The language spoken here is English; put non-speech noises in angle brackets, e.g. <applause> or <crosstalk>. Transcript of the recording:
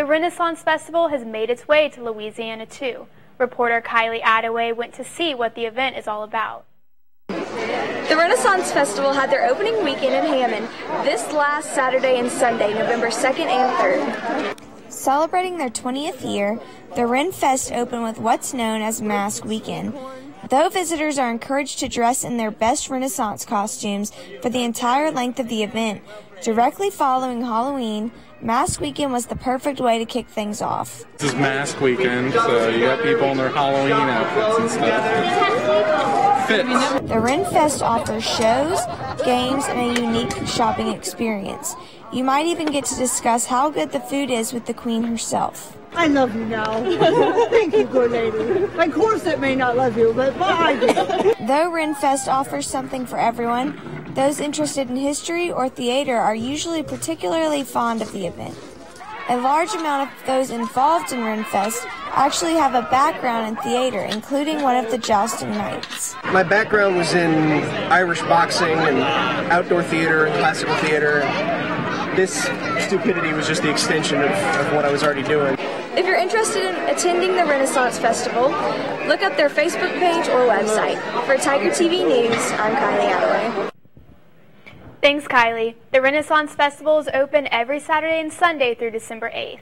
The Renaissance Festival has made its way to Louisiana too. Reporter Kylie Attaway went to see what the event is all about. The Renaissance Festival had their opening weekend in Hammond this last Saturday and Sunday, November 2nd and 3rd. Celebrating their 20th year, the Ren Fest opened with what's known as Mask Weekend. Though visitors are encouraged to dress in their best Renaissance costumes for the entire length of the event, directly following Halloween, Mask Weekend was the perfect way to kick things off. This is Mask Weekend, so you got people in their Halloween outfits and stuff. Fits. The Ren Fest offers shows, games, and a unique shopping experience. You might even get to discuss how good the food is with the Queen herself. I love you now. <laughs> Thank you, good lady. Of course, it may not love you, but I do. Though Renfest offers something for everyone, those interested in history or theater are usually particularly fond of the event. A large amount of those involved in Renfest actually have a background in theater, including one of the jousting knights. My background was in Irish boxing and outdoor theater and classical theater. This stupidity was just the extension of, of what I was already doing. If you're interested in attending the Renaissance Festival, look up their Facebook page or website. For Tiger TV News, I'm Kylie Attaway. Thanks, Kylie. The Renaissance Festival is open every Saturday and Sunday through December 8th.